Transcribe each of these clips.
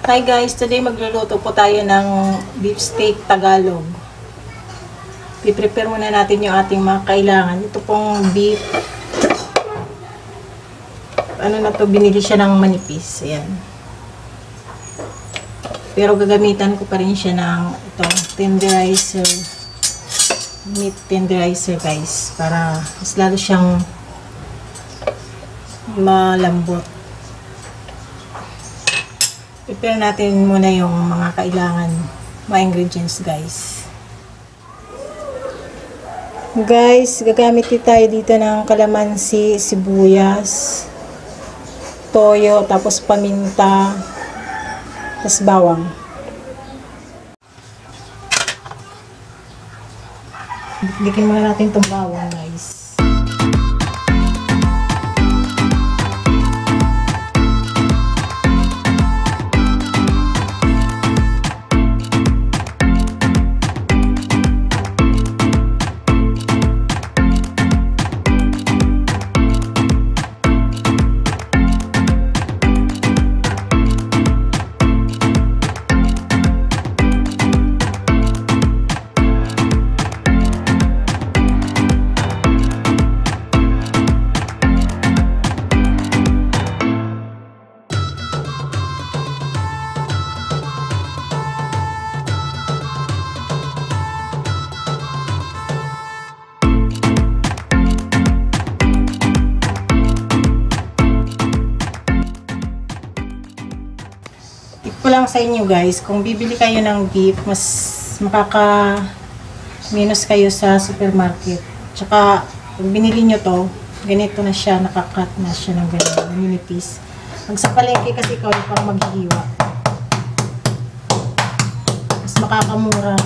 Hi guys, today magluluto po tayo ng beef steak Tagalog. Piprepare muna natin yung ating mga kailangan. Ito pong beef. Ano na to, binili siya ng manipis. Ayan. Pero gagamitan ko pa rin siya ng ito, tenderizer. Meat tenderizer guys. Para mas lalo siyang malambot. Prepare natin muna yung mga kailangan, mga ingredients guys. Guys, gagamit tayo dito ng kalamansi, sibuyas, toyo, tapos paminta, tapos bawang. Dikin muna natin itong bawang guys. Lang sa inyo guys, kung bibili kayo ng beef, mas makaka minus kayo sa supermarket. Tsaka, pag binili nyo to, ganito na siya, nakakat na siya ng ganito, minipis. Pag sa palengke kasi ikaw yung parang maghihiwa. Mas makakamura.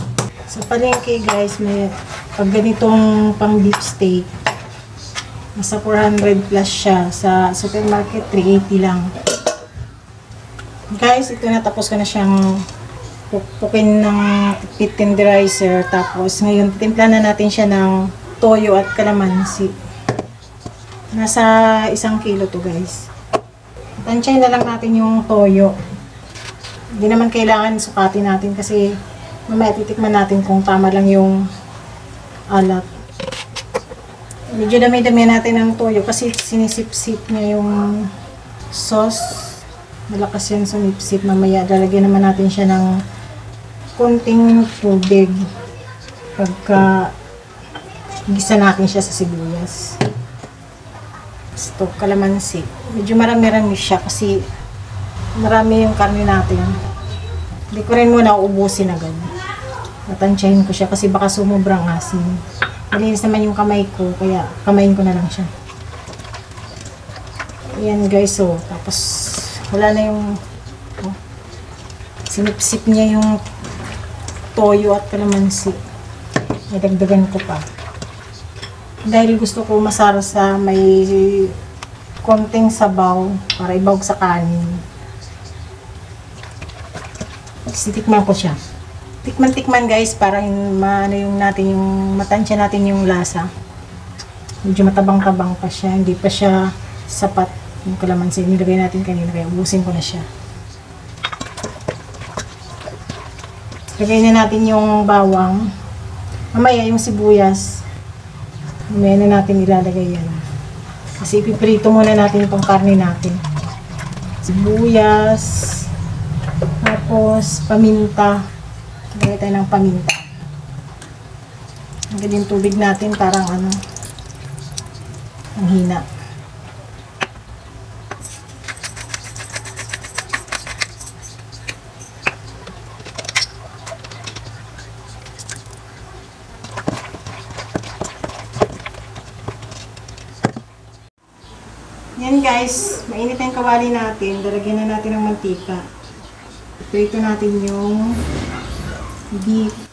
Sa palengke guys, may pag ganitong pang beef steak, nasa 400 plus siya. Sa supermarket, 380 lang. Guys, ito na tapos ko na siyang pupukin ng tenderizer. Tapos ngayon, timpla na natin siya ng toyo at kalamansi. Nasa isang kilo to guys. Tansyahin na lang natin yung toyo. Hindi naman kailangan sukatin natin kasi mamaya titikman natin kung tama lang yung alat. Medyo dami-dami natin ng toyo kasi sinisip-sip niya yung sauce malakas yan sa lipsip. Mamaya, lalagyan naman natin siya ng konting tubig pagka gisa natin siya sa sibuyas. Ito, kalamansi. Medyo marami-rami siya kasi marami yung karne natin. Hindi ko rin muna uubusin agad. Natansyahin ko siya kasi baka sumubrang asin. Malinis naman yung kamay ko, kaya kamayin ko na lang siya. Ayan guys, so, tapos wala na yung oh, sinipsip niya yung toyo at kalamansi. Nadagdagan ko pa. Dahil gusto ko masarsa may konting sabaw para ibawag sa kanin. Sitikman ko siya. Tikman-tikman guys para maano yung natin yung matansya natin yung lasa. Medyo matabang-tabang pa siya. Hindi pa siya sapat yung kalamansi nilagay natin kanina kaya ubusin ko na siya. Lagay na natin yung bawang. Mamaya yung sibuyas. Mamaya na natin ilalagay yan. Kasi ipiprito muna natin itong karne natin. Sibuyas. Tapos paminta. Lagay tayo ng paminta. Hanggang yung tubig natin parang ano ang hina Yan guys, mainit na yung kawali natin. Dalagyan na natin ng mantika. Prito natin yung beef.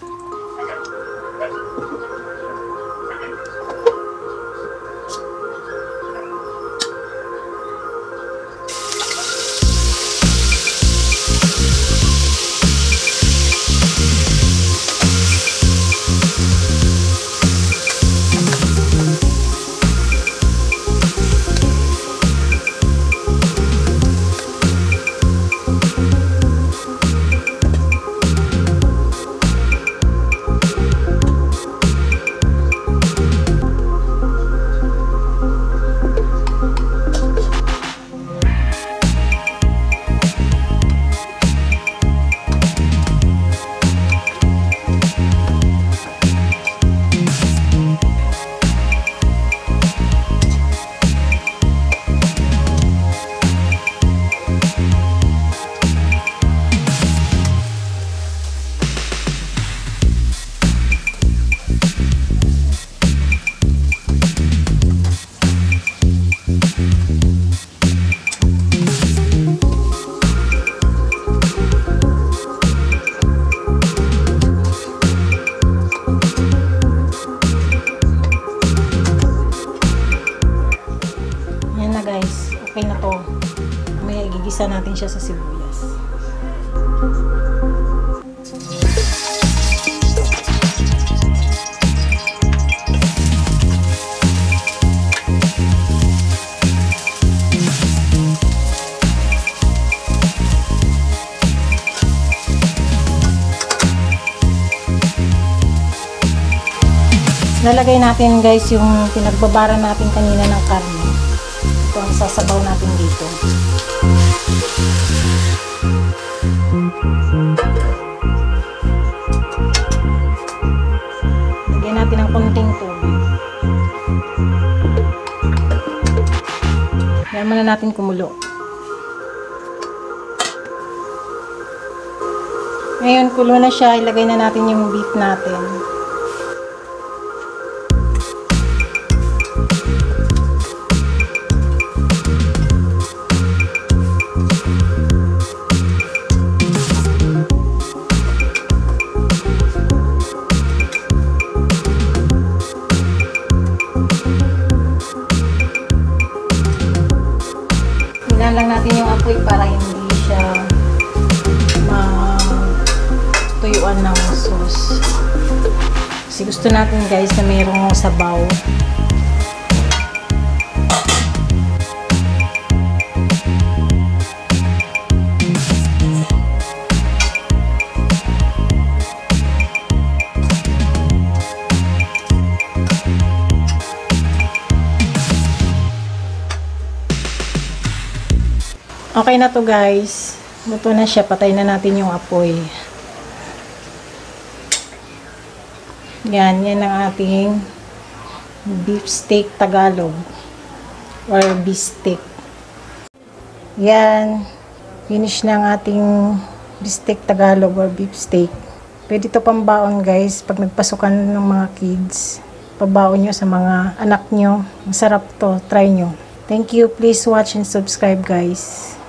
Igisa natin siya sa sibuyas. Lalagay natin guys yung pinagbabara natin kanina ng karne. Ito ang sasabaw natin dito. Lagyan natin ng konting tubig. Kaya muna natin kumulo. Ngayon, kulo na siya. Ilagay na natin yung beef natin. Matuyuan ng sauce. Kasi gusto natin guys na mayroong sabaw. Okay na to guys. Luto na siya. Patay na natin yung apoy. Yan. Yan ang ating beef steak Tagalog. Or beef steak. Yan. Finish na ang ating beef steak Tagalog or beef steak. Pwede to pambaon guys. Pag nagpasukan ng mga kids. Pabaon nyo sa mga anak nyo. Masarap to. Try nyo. Thank you. Please watch and subscribe guys.